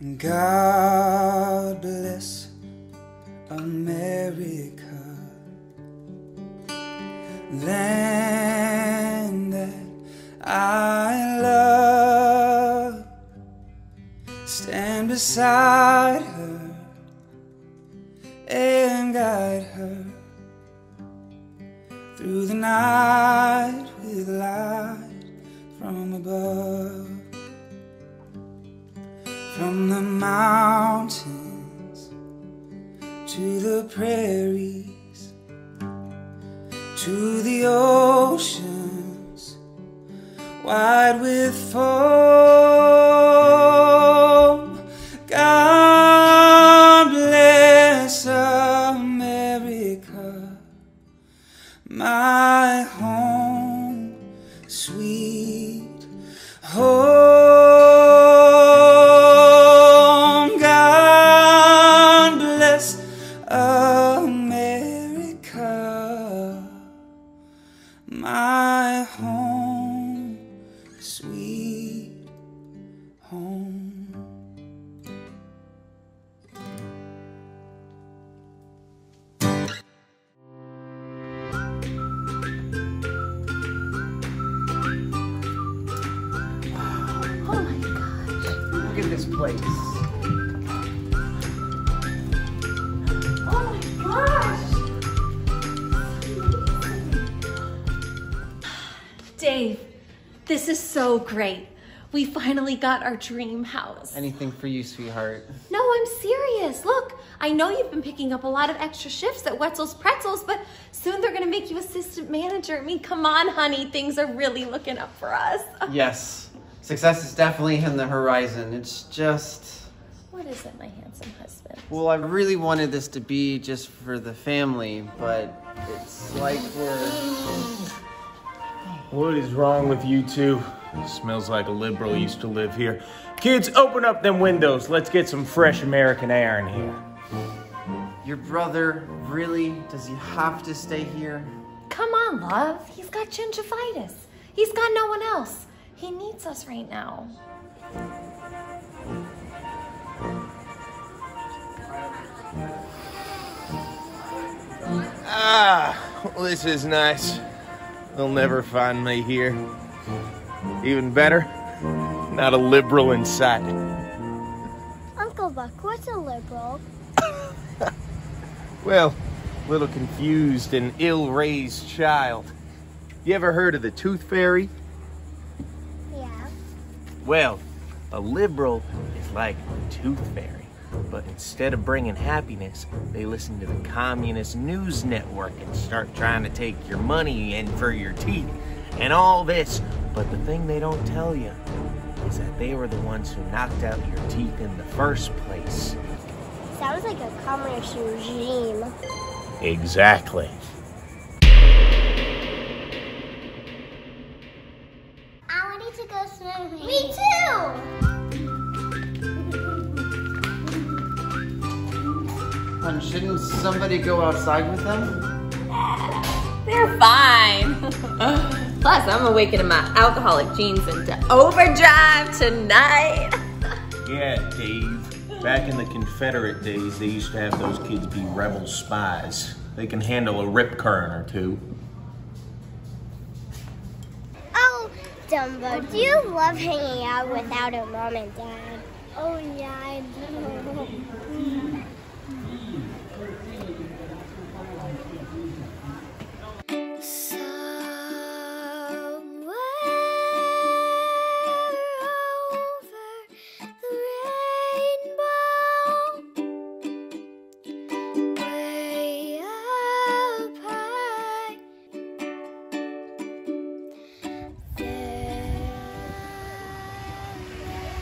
God bless America, land that I love. Stand beside her and guide her through the night with light from above. From the mountains to the prairies to the oceans wide with foam. God bless America, my home, sweet home. Place. Oh my gosh. Dave, this is so great. We finally got our dream house. Anything for you, sweetheart. No, I'm serious. Look, I know you've been picking up a lot of extra shifts at Wetzel's Pretzels, but soon they're gonna make you assistant manager. I mean, come on, honey, things are really looking up for us. Yes. Success is definitely in the horizon. It's just. What is it, my handsome husband? Well, I really wanted this to be just for the family, but it's like we're. What is wrong with you two? smells like a liberal used to live here. Kids, open up them windows. Let's get some fresh American air in here. Your brother, really? Does he have to stay here? Come on, love. He's got gingivitis. He's got no one else. He needs us right now. Ah, well, this is nice. They'll never find me here. Even better, not a liberal in sight. Uncle Buck, what's a liberal? Well, little confused and ill-raised child. You ever heard of the tooth fairy? Well, a liberal is like a tooth fairy, but instead of bringing happiness, they listen to the communist news network and start trying to take your money and for your teeth and all this. But the thing they don't tell you is that they were the ones who knocked out your teeth in the first place. Sounds like a communist regime. Exactly. And shouldn't somebody go outside with them? They're fine. Plus, I'm awakening my alcoholic genes into overdrive tonight. Yeah, Dave. Back in the Confederate days, they used to have those kids be rebel spies. They can handle a rip current or two. Oh, Dumbo, do you love hanging out without a mom and dad? Oh, yeah, I do.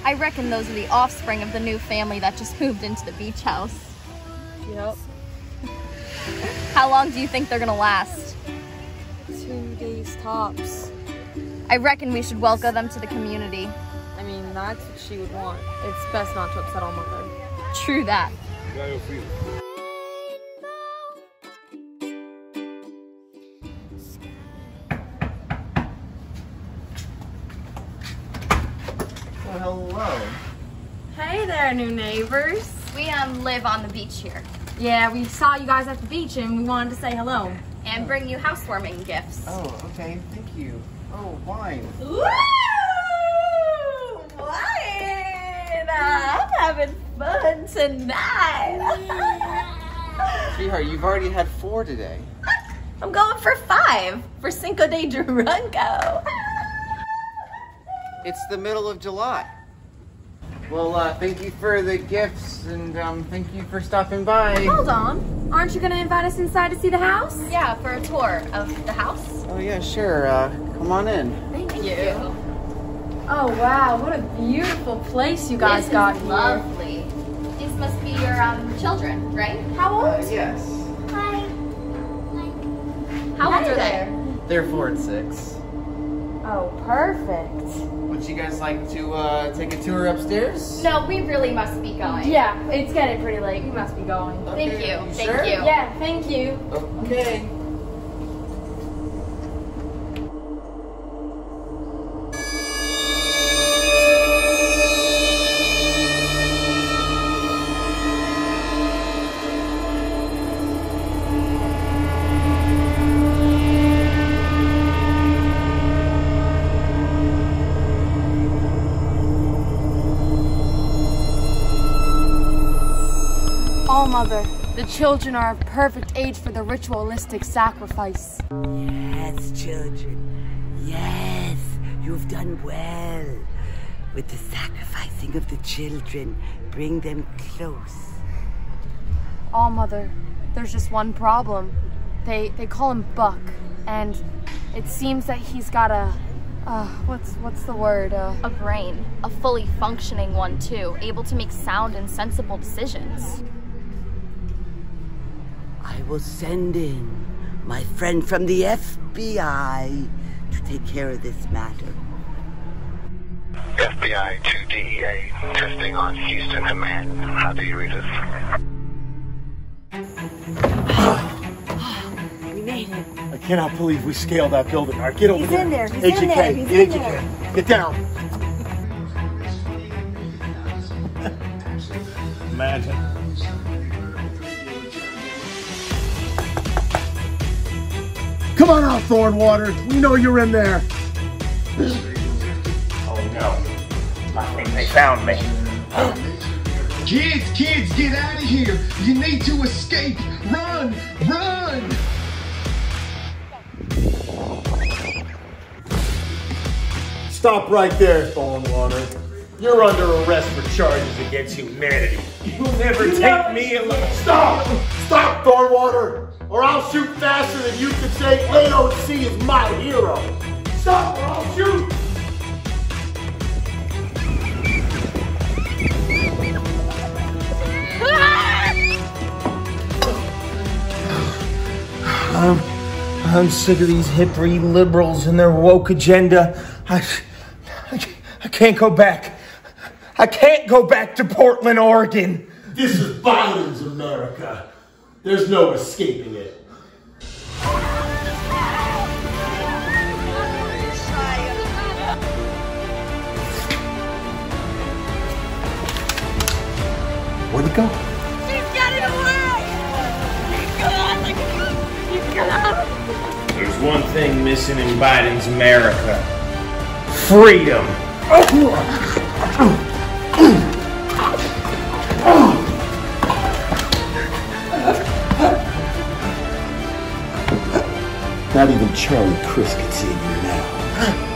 I reckon those are the offspring of the new family that just moved into the beach house. Yep. How long do you think they're gonna last? Two days tops. I reckon we should welcome them to the community. I mean, that's what she would want. It's best not to upset our mother. True that. Hey there, new neighbors. We um live on the beach here Yeah, we saw you guys at the beach and we wanted to say hello. and bring you housewarming gifts. Oh, okay. Thank you. Oh, wine. Woo! Wine! I'm having fun tonight. Sweetheart, you've already had four today. I'm going for five for Cinco de Drunko. It's the middle of July. Well, uh, thank you for the gifts and um, thank you for stopping by. Hold on. Aren't you gonna invite us inside to see the house? Yeah, for a tour of the house. Oh, yeah, sure. Uh, come on in. Thank, you. Oh wow, what a beautiful place you guys this got is here. lovely. These must be your um children, right? How old? Uh, yes. Hi. How old Hey are there. they? They're four and six. Oh, perfect. Would you guys like to uh, take a tour upstairs? No, we really must be going. Yeah, it's getting pretty late. We must be going. Thank Okay, you. Thank sure? you. Yeah, thank you. Okay. All Mother, the children are a perfect age for the ritualistic sacrifice. Yes, children. Yes, you've done well. With the sacrificing of the children, bring them close. All Mother, there's just one problem. They they call him Buck, and it seems that he's got a uh, what's what's the word? Uh, A brain, a fully functioning one too, able to make sound and sensible decisions. I will send in my friend from the FBI to take care of this matter. FBI to DEA, testing on Houston Command. How do you read us? We made it. I cannot believe we scaled that building. All right, get over He's there. in there, he's AJK, in there, he's get in AJK. Get down. Imagine. Come on out, Thornwater. We know you're in there. Oh no. I think they found me. Kids, kids, get out of here. You need to escape. Run, run. Stop right there, Thornwater. You're under arrest for charges against humanity. You'll never take me alone. Stop! Stop, Thornwater! Or I'll shoot faster than you can say AOC is my hero. Stop or I'll shoot! I'm, I'm sick of these hippie liberals and their woke agenda. I, I, I can't go back. I can't go back to Portland, Oregon. This is Biden's America. There's no escaping it. Where'd it go? She's getting away! There's one thing missing in Biden's America freedom. Oh. Charlie Chris can see you now.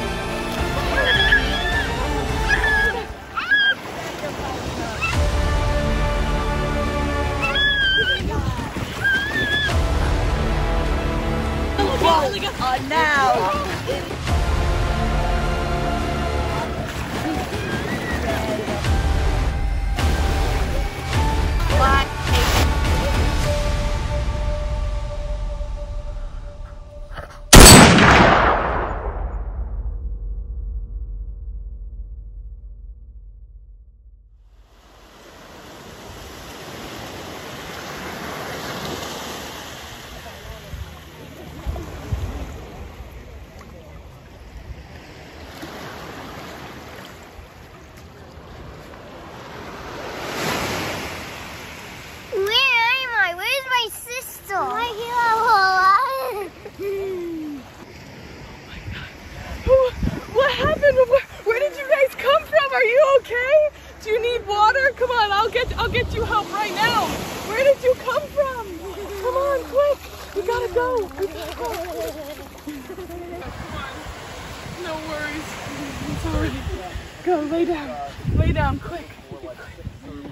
Go lay down. Lay down quick.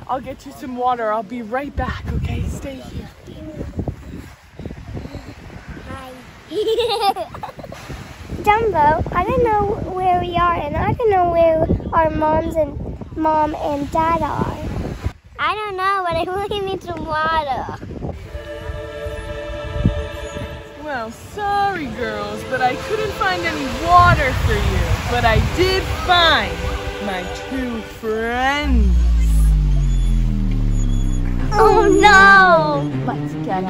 I'll get you some water. I'll be right back, okay? Stay here. Hi. Dumbo, I don't know where we are, and I don't know where our moms and mom and dad are. I don't know, but I really need some water. Well, sorry girls, but I couldn't find any water for you. But I did find my two friends. Oh no! Let's get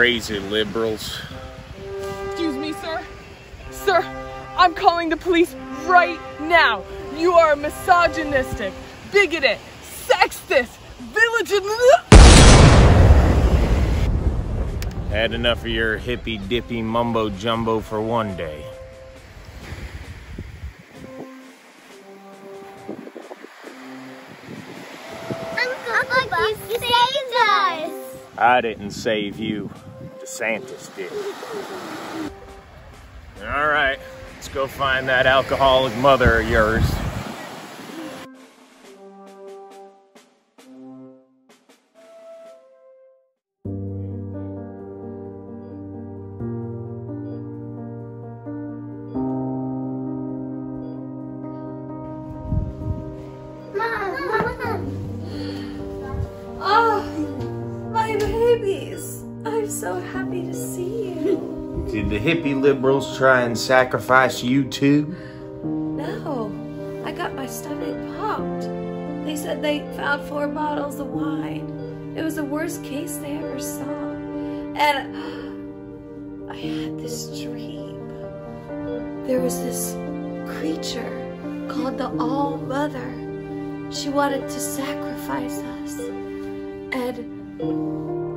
Crazy liberals. Excuse me, sir. Sir, I'm calling the police right now. You are misogynistic, bigoted, sexist, village. Had enough of your hippy dippy mumbo jumbo for one day. Uncle Buck, you saved us! I didn't save you. DeSantis did. All right, let's go find that alcoholic mother of yours. Hippie liberals try and sacrifice you too? No, I got my stomach popped. They said they found four bottles of wine. It was the worst case they ever saw. And I had this dream. There was this creature called the All Mother. She wanted to sacrifice us. And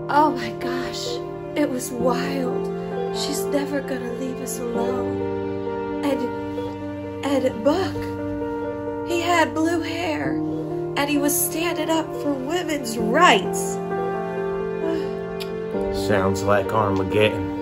oh my gosh, it was wild. She's never gonna leave us alone. And and Buck, he had blue hair, and he was standing up for women's rights. Sounds like Armageddon.